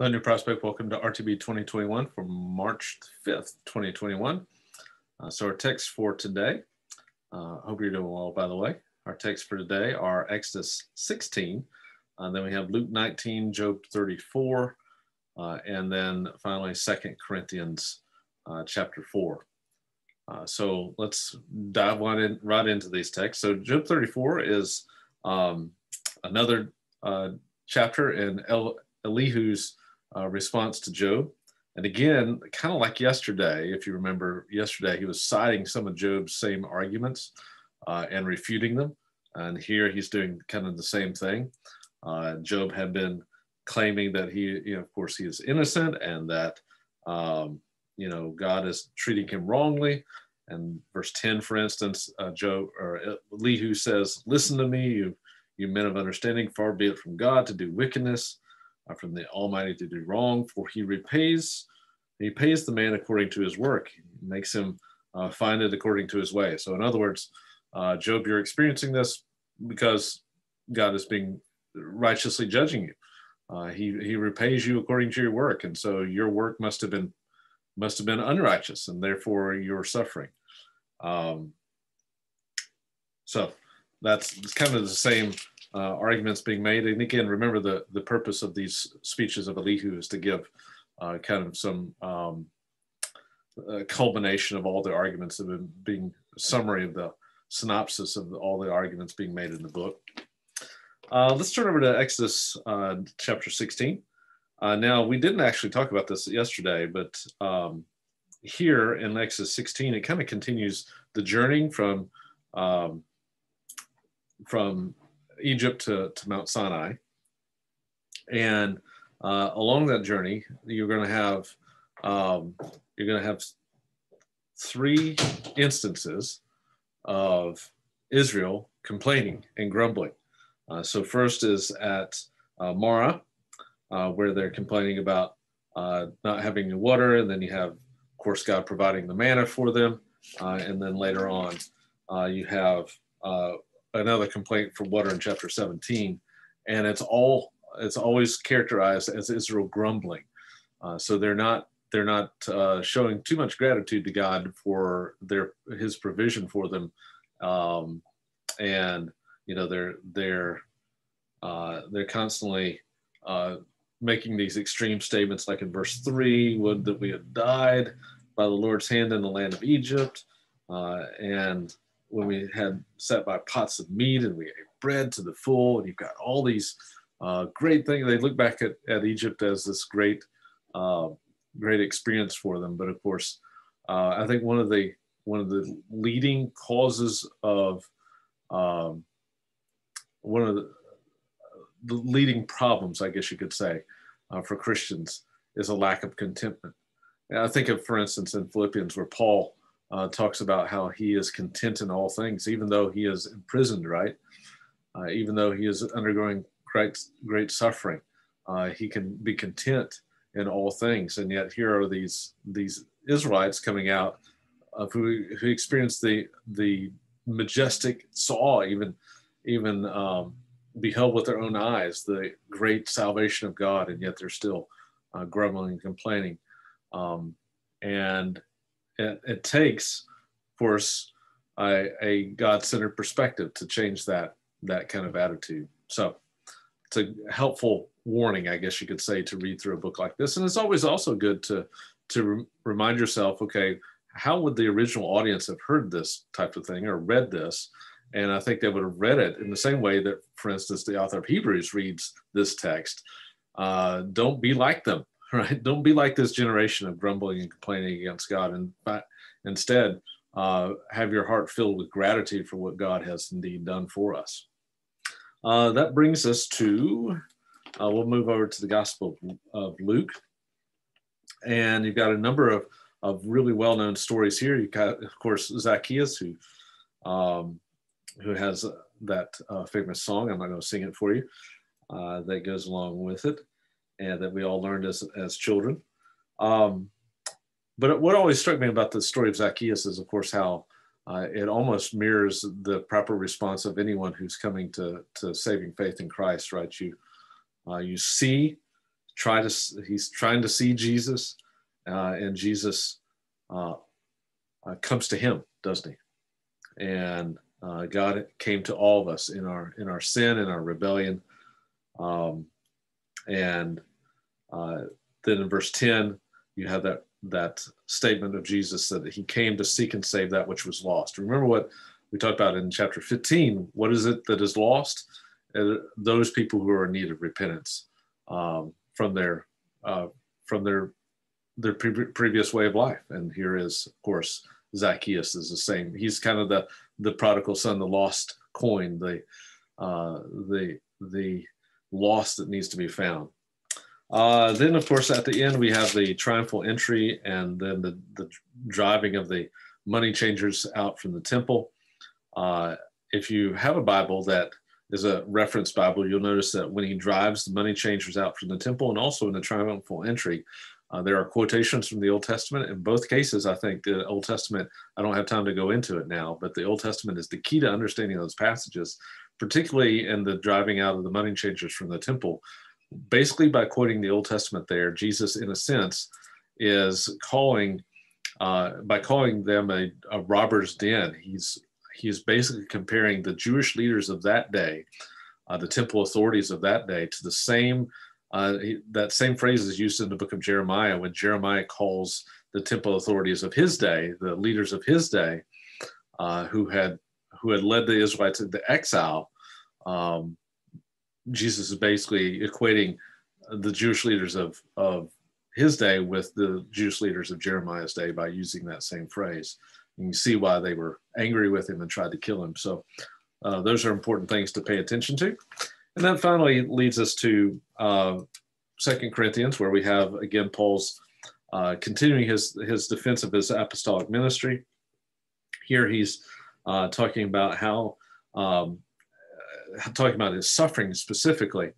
Hello, New Prospect. Welcome to RTB 2021 for March 5th, 2021. Uh, so our text for today, uh, hope you're doing well, by the way. Our text for today are Exodus 16, uh, then we have Luke 19, Job 34, uh, and then finally Second Corinthians uh, chapter 4. Uh, so let's dive right, in, right into these texts. So Job 34 is um, another chapter in El- Elihu's uh, response to Job. And again, kind of like yesterday, if you remember yesterday, he was citing some of Job's same arguments uh, and refuting them. And here he's doing kind of the same thing. Uh, Job had been claiming that he, you know, of course, he is innocent and that, um, you know, God is treating him wrongly. And verse 10, for instance, uh, Job or Elihu says, Listen to me, you, you men of understanding, far be it from God to do wickedness from the Almighty to do wrong, for he repays, he pays the man according to his work, he makes him uh, find it according to his way. So, in other words, uh, Job, you're experiencing this because God is being righteously judging you. Uh, he he repays you according to your work, and so your work must have been must have been unrighteous, and therefore you're suffering. Um, so that's kind of the same uh, arguments being made. And again, remember the, the purpose of these speeches of Elihu is to give uh, kind of some um, culmination of all the arguments that have been being summary of the synopsis of all the arguments being made in the book. Uh, let's turn over to Exodus uh, chapter 16. Uh, now, we didn't actually talk about this yesterday, but um, here in Exodus 16, it kind of continues the journey from um, from Egypt to, to Mount Sinai. And uh, along that journey, you're going to have um, you're going to have three instances of Israel complaining and grumbling. Uh, so first is at uh, Marah, uh, where they're complaining about uh, not having the water, and then you have, of course, God providing the manna for them, uh, and then later on, you have another complaint for water in chapter 17, and it's all it's always characterized as Israel grumbling. Uh, so they're not they're not uh, showing too much gratitude to God for their His provision for them, um, and you know they're they're uh, they're constantly uh, making these extreme statements, like in verse three, "Would that we had died by the Lord's hand in the land of Egypt," uh, and when we had sat by pots of meat and we ate bread to the full, and you've got all these uh, great things. They look back at, at Egypt as this great, uh, great experience for them. But of course, uh, I think one of the one of the leading causes of um, one of the, the, leading problems, I guess you could say, uh, for Christians is a lack of contentment. And I think of, for instance, in Philippians, where Paul uh, talks about how he is content in all things, even though he is imprisoned, right? Uh, even though he is undergoing great, great suffering, uh, he can be content in all things. And yet here are these these Israelites coming out of who, who experienced the the majestic, saw even even um, beheld with their own eyes the great salvation of God, and yet they're still uh, grumbling and complaining. Um, and it, it takes, of course, a, a God-centered perspective to change that that kind of attitude. So it's a helpful warning, I guess you could say, to read through a book like this. And it's always also good to to re- remind yourself, okay, how would the original audience have heard this type of thing or read this? And I think they would have read it in the same way that, for instance, the author of Hebrews reads this text. Uh, don't be like them. right? Don't be like this generation of grumbling and complaining against God. And but instead, uh, have your heart filled with gratitude for what God has indeed done for us. Uh, that brings us to, uh, we'll move over to the Gospel of Luke. And you've got a number of, of really well known stories here. You've got, of course, Zacchaeus, who, um, who has that uh, famous song. I'm not going to sing it for you, uh, that goes along with it and that we all learned as, as children. Um, but what always struck me about the story of Zacchaeus is, of course, how uh, it almost mirrors the proper response of anyone who's coming to, to saving faith in Christ, right? You, uh, you see try to he's trying to see Jesus, uh, and Jesus uh, uh, comes to him, doesn't he? And uh, God came to all of us in our in our sin and our rebellion, um, and uh, then in verse ten you have that that statement of Jesus that he came to seek and save that which was lost. Remember what we talked about in chapter 15. What is it that is lost? Uh, those people who are in need of repentance um, from their uh, from their their pre- previous way of life. And here is, of course, Zacchaeus is the same. He's kind of the the prodigal son, the lost coin, the uh, the the lost that needs to be found. Uh, then, of course, at the end we have the triumphal entry, and then the the driving of the money changers out from the temple. Uh, if you have a Bible that is a reference Bible, you'll notice that when he drives the money changers out from the temple, and also in the triumphal entry, uh, there are quotations from the Old Testament. In both cases, I think the Old Testament, I don't have time to go into it now, but the Old Testament is the key to understanding those passages, particularly in the driving out of the money changers from the temple. Basically, by quoting the Old Testament there, Jesus, in a sense, is calling, uh, by calling them a, a robber's den, he's, he's basically comparing the Jewish leaders of that day, uh, the temple authorities of that day, to the same uh, he, that same phrase is used in the book of Jeremiah when Jeremiah calls the temple authorities of his day, the leaders of his day, uh, who had who had led the Israelites into exile. Um, Jesus is basically equating the Jewish leaders of of his day with the Jewish leaders of Jeremiah's day by using that same phrase. And you see why they were angry with him and tried to kill him. So uh, those are important things to pay attention to. And that finally leads us to uh, Second Corinthians, where we have again Paul's uh, continuing his his defense of his apostolic ministry. Here he's uh, talking about how um, uh, talking about his suffering specifically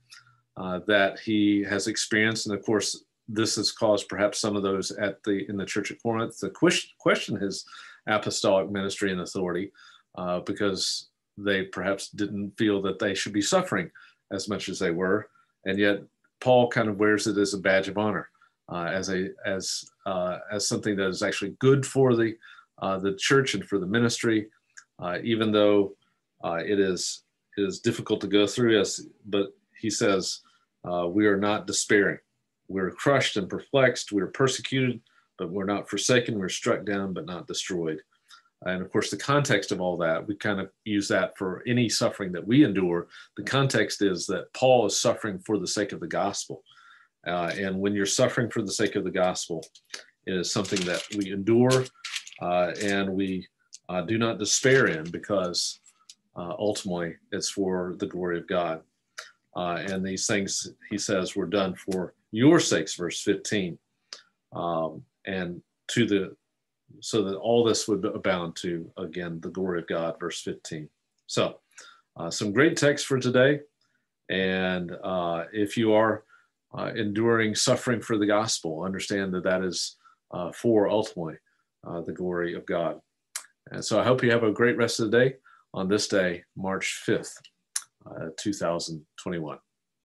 uh, that he has experienced, and of course this has caused perhaps some of those at the in the Church of Corinth to question his apostolic ministry and authority uh, because they perhaps didn't feel that they should be suffering as much as they were, and yet Paul kind of wears it as a badge of honor, uh, as a as uh, as something that is actually good for the uh, the church and for the ministry, uh, even though it is is difficult to go through. As but he says, uh, we are not despairing. We're crushed and perplexed. We're persecuted, but we're not forsaken. We're struck down, but not destroyed. And of course, the context of all that, we kind of use that for any suffering that we endure. The context is that Paul is suffering for the sake of the gospel. Uh, and when you're suffering for the sake of the gospel, it is something that we endure uh, and we uh, do not despair in because uh, ultimately it's for the glory of God. Uh, and these things, he says, were done for your sakes, verse 15, um, and to the so that all this would abound to, again, the glory of God, verse 15. So, uh, some great text for today. And uh, if you are uh, enduring suffering for the gospel, understand that that is uh, for ultimately the glory of God. And so I hope you have a great rest of the day on this day, March 5th, uh, 2021.